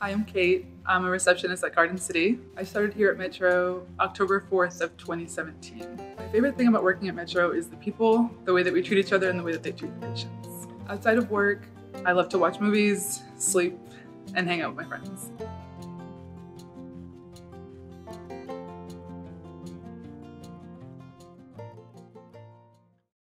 Hi, I'm Kate. I'm a receptionist at Garden City. I started here at Metro October 4th of 2017. My favorite thing about working at Metro is the people, the way that we treat each other, and the way that they treat patients. Outside of work, I love to watch movies, sleep, and hang out with my friends.